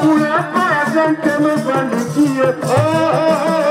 Pula pa zante me banditie Oh, oh, oh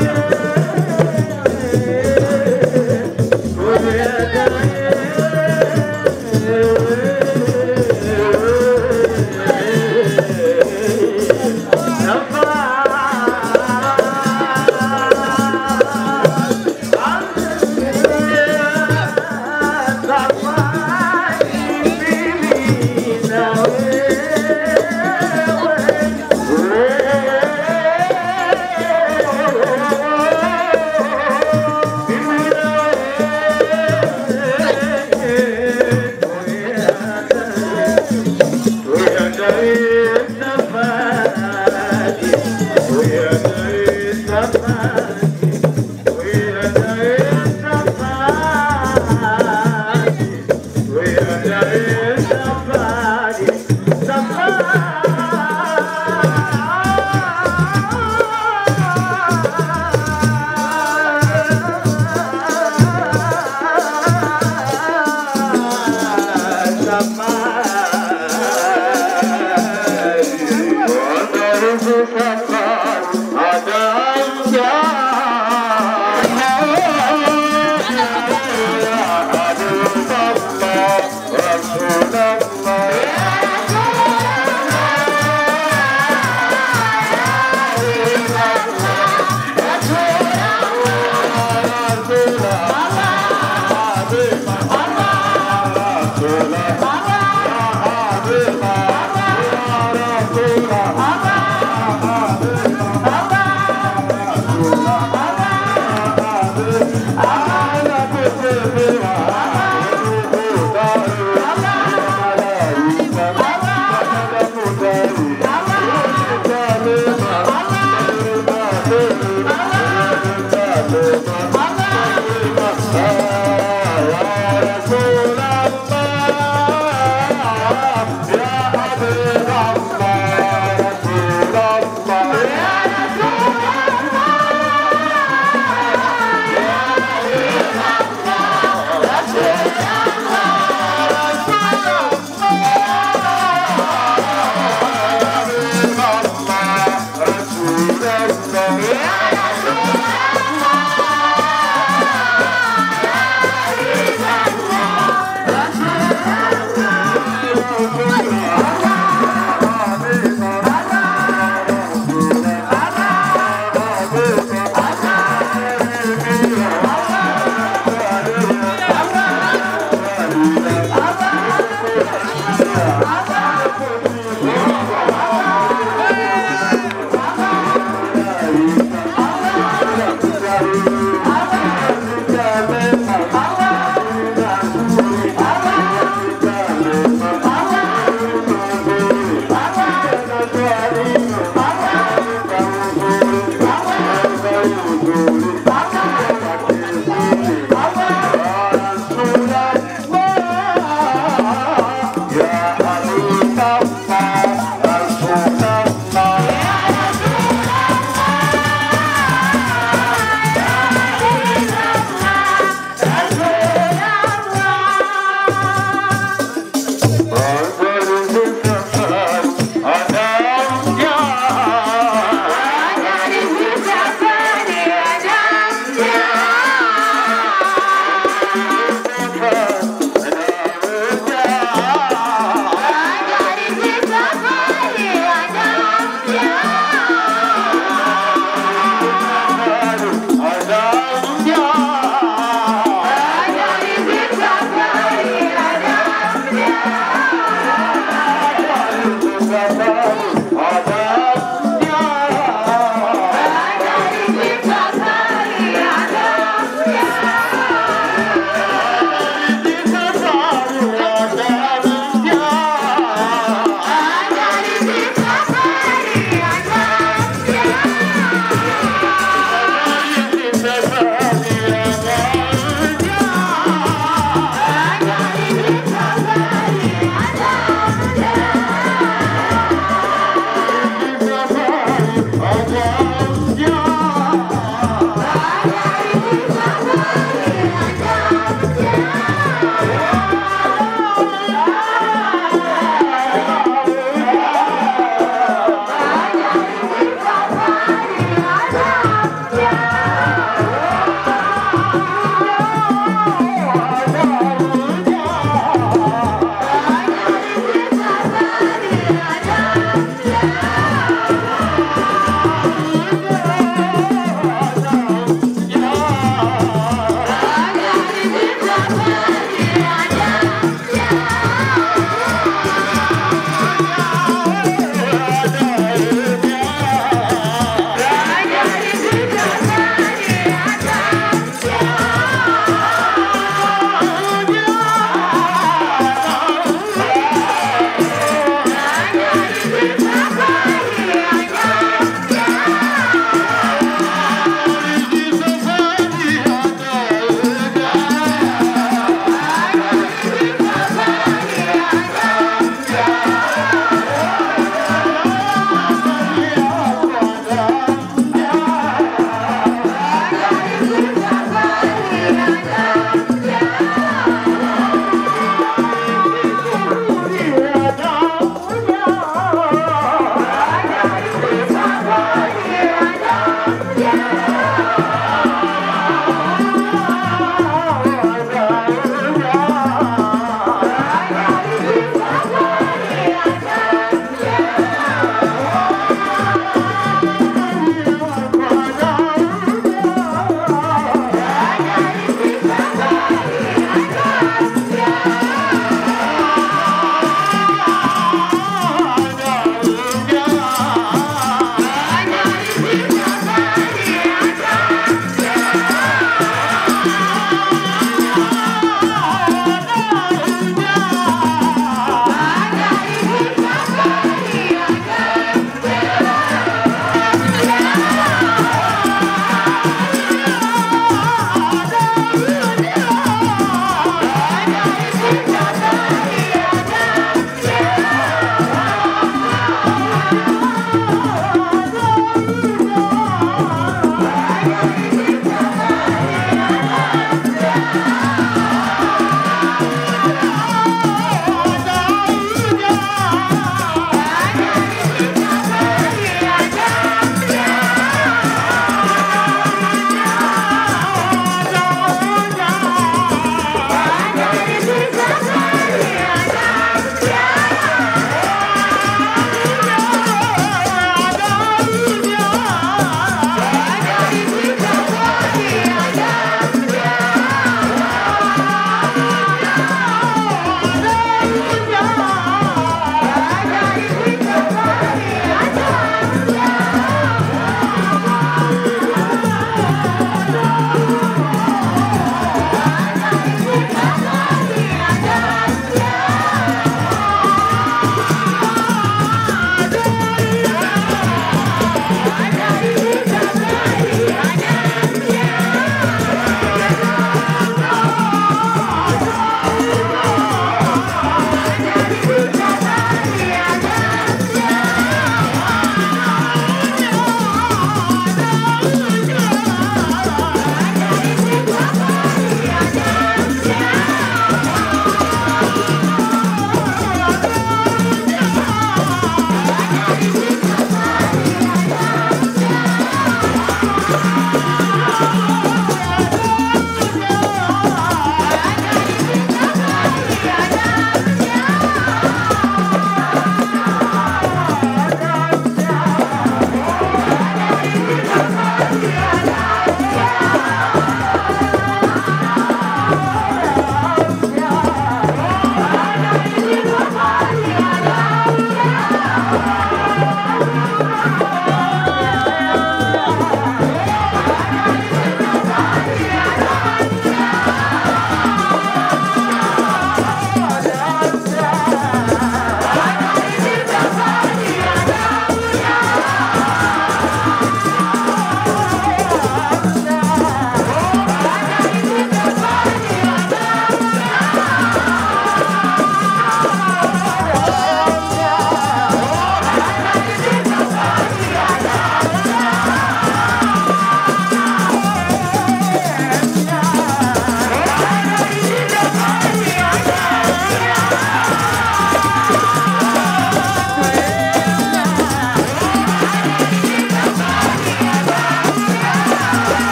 Thank you.